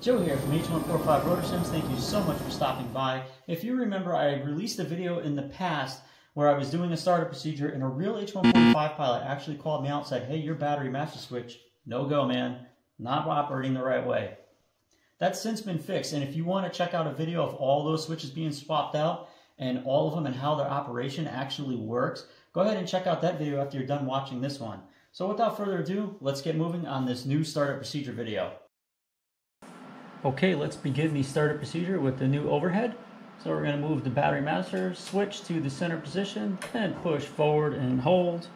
Joe here from H145 Rotor Sims. Thank you so much for stopping by. If you remember, I released a video in the past where I was doing a startup procedure and a real H145 pilot actually called me out and said, hey, your battery master switch, no go, man. Not operating the right way. That's since been fixed, and if you want to check out a video of all those switches being swapped out and all of them and how their operation actually works, go ahead and check out that video after you're done watching this one. So without further ado, let's get moving on this new startup procedure video. Okay, let's begin the startup procedure with the new overhead. So we're going to move the battery master switch to the center position and push forward and hold.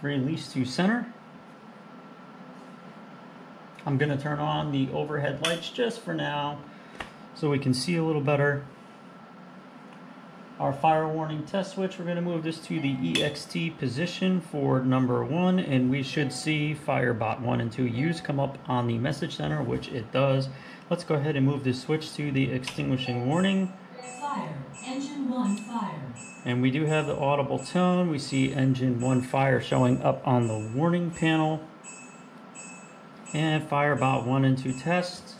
Release to center. I'm going to turn on the overhead lights just for now so we can see a little better. Our fire warning test switch, we're going to move this to the EXT position for number one and we should see Firebot 1 and 2 use come up on the message center, which it does. Let's go ahead and move this switch to the extinguishing warning. Fire. Engine 1 fire. And we do have the audible tone. We see engine 1 fire showing up on the warning panel. And Firebot 1 and 2 test.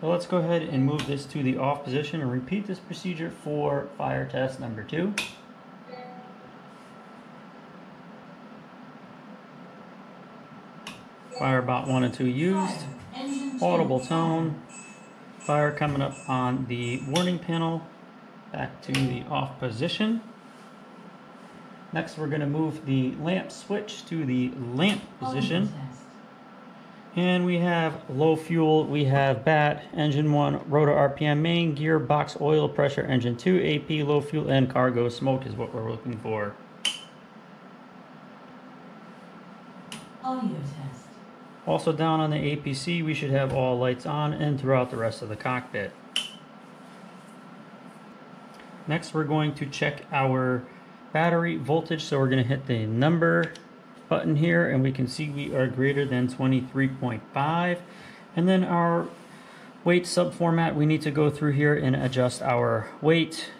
So let's go ahead and move this to the off position and repeat this procedure for fire test number 2. Firebot 1 and 2 used. Audible tone. Fire coming up on the warning panel. Back to the off position. Next we're going to move the lamp switch to the lamp position. And we have low fuel, we have BAT, engine 1, rotor RPM main, gear, box oil pressure, engine 2, AP, low fuel, and cargo smoke is what we're looking for. Audio test. Also down on the APC, we should have all lights on and throughout the rest of the cockpit. Next, we're going to check our battery voltage. So we're going to hit the number button here and we can see we are greater than 23.5. And then our weight sub format, we need to go through here and adjust our weight.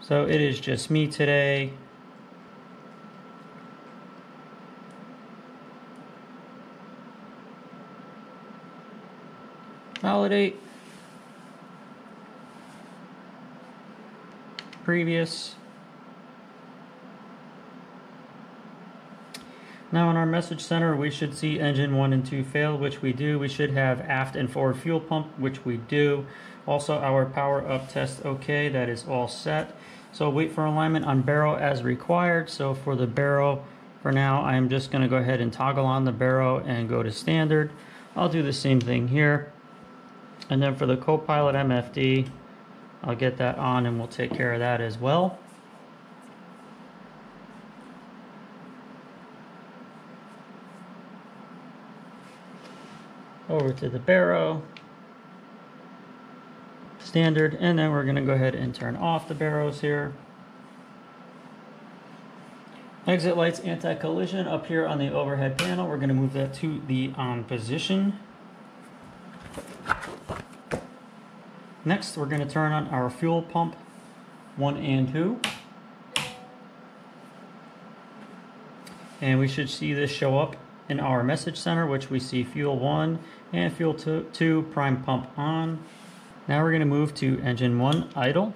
So it is just me today. Validate. Previous. Now in our message center, we should see engine 1 and 2 fail, which we do. We should have aft and forward fuel pump, which we do. Also our power up test okay, that is all set. So wait for alignment on baro as required. So for the baro, for now, I'm just going to go ahead and toggle on the baro and go to standard. I'll do the same thing here. And then for the Copilot MFD, I'll get that on and we'll take care of that as well. Over to the baro, standard, and then we're going to go ahead and turn off the baros here. Exit lights anti-collision up here on the overhead panel. We're going to move that to the on position. Next, we're going to turn on our fuel pump 1 and 2. And we should see this show up in our message center, which we see fuel 1 and fuel 2, two prime pump on. Now we're going to move to engine 1 idle.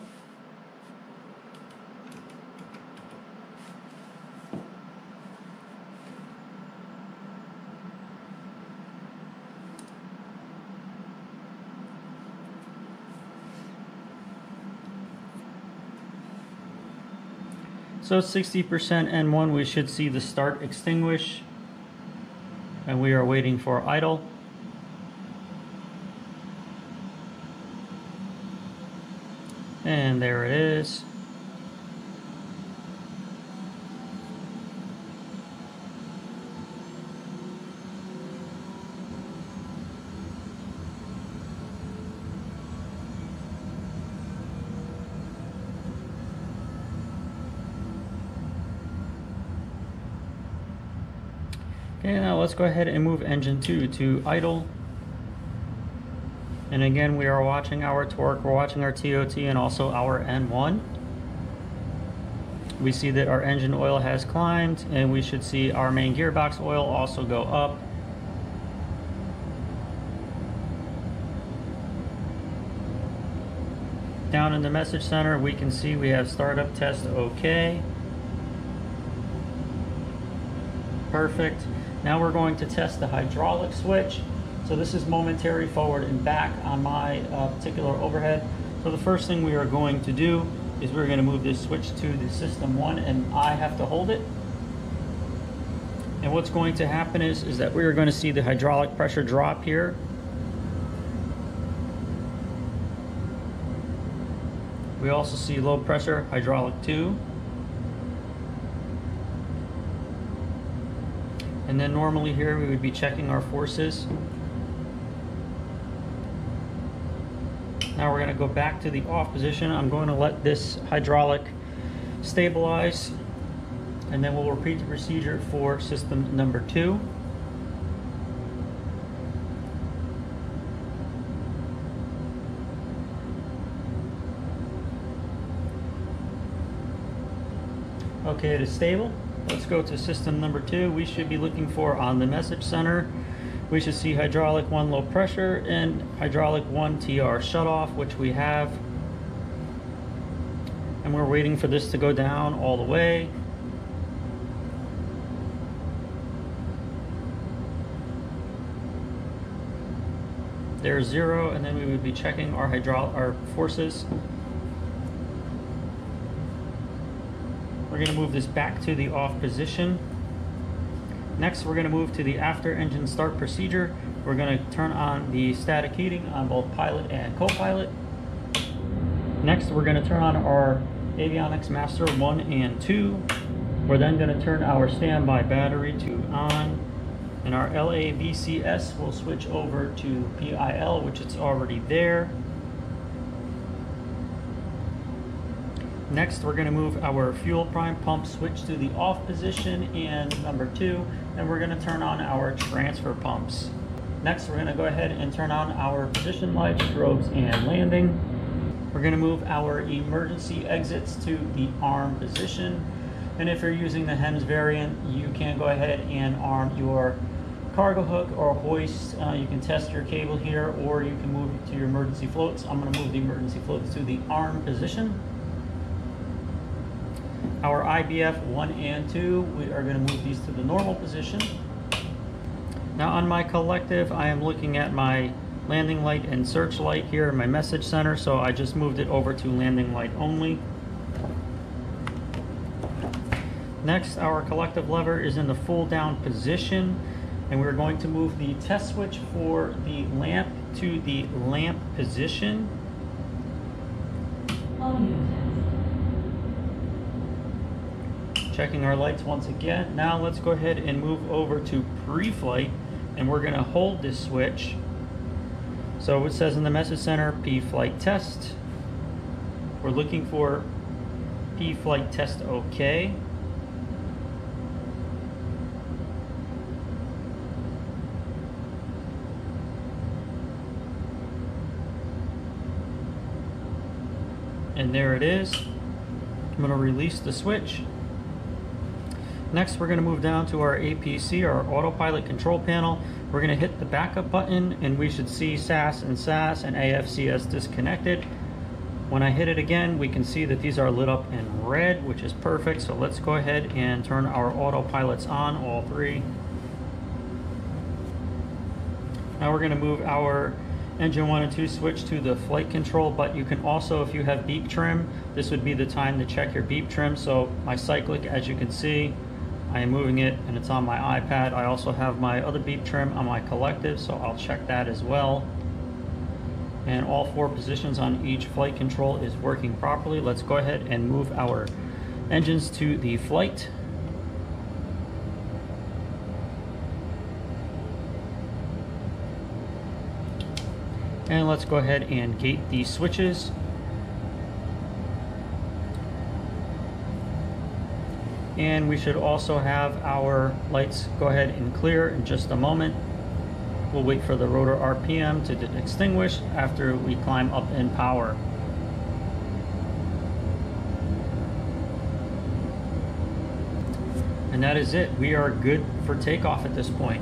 So 60% N1, we should see the start extinguish. And we are waiting for idle. And there it is. Okay, now let's go ahead and move engine 2 to idle. And again, we are watching our torque, we're watching our TOT and also our N1. We see that our engine oil has climbed and we should see our main gearbox oil also go up. Down in the message center, we can see we have startup test okay. Perfect. Now we're going to test the hydraulic switch. So this is momentary forward and back on my uh, particular overhead. So the first thing we are going to do is we're going to move this switch to the system one and I have to hold it. And what's going to happen is, is that we are going to see the hydraulic pressure drop here. We also see low pressure hydraulic 2. And then normally here we would be checking our forces. Now we're going to go back to the off position. I'm going to let this hydraulic stabilize and then we'll repeat the procedure for system number two. Okay, it is stable. Let's go to system number two. We should be looking for on the message center. We should see hydraulic one low pressure and hydraulic one TR shutoff, which we have. And we're waiting for this to go down all the way. There's zero, and then we would be checking our hydraulic our forces. We're going to move this back to the off position. Next, we're going to move to the after engine start procedure. We're going to turn on the static heating on both pilot and co-pilot. Next, we're going to turn on our avionics master 1 and 2. We're then going to turn our standby battery to on and our LAVCS will switch over to PIL, which it's already there. Next, we're going to move our fuel prime pump switch to the off position and number two, and we're going to turn on our transfer pumps. Next, we're going to go ahead and turn on our position lights, strobes, and landing. We're going to move our emergency exits to the arm position. And if you're using the HEMS variant, you can go ahead and arm your cargo hook or hoist. Uh, you can test your cable here or you can move to your emergency floats. I'm going to move the emergency floats to the arm position. Our IBF 1 and 2, we are going to move these to the normal position. Now on my collective, I am looking at my landing light and search light here in my message center, so I just moved it over to landing light only. Next, our collective lever is in the full down position and we're going to move the test switch for the lamp to the lamp position. Checking our lights once again. Now let's go ahead and move over to pre-flight and we're going to hold this switch. So it says in the message center P-flight test. We're looking for P-flight test OK. and there it is. I'm going to release the switch. Next, we're going to move down to our APC, our autopilot control panel. We're going to hit the backup button and we should see SAS and SAS and AFCS disconnected. When I hit it again, we can see that these are lit up in red, which is perfect. So let's go ahead and turn our autopilots on, all three. Now we're going to move our engine one and two switch to the flight control, but you can also, if you have beep trim, this would be the time to check your beep trim. So my cyclic, as you can see, I am moving it and it's on my iPad. I also have my other beep trim on my collective, so I'll check that as well. And all four positions on each flight control is working properly. Let's go ahead and move our engines to the flight. And let's go ahead and gate these switches. And we should also have our lights go ahead and clear in just a moment. We'll wait for the rotor RPM to extinguish after we climb up in power. And that is it. We are good for takeoff at this point.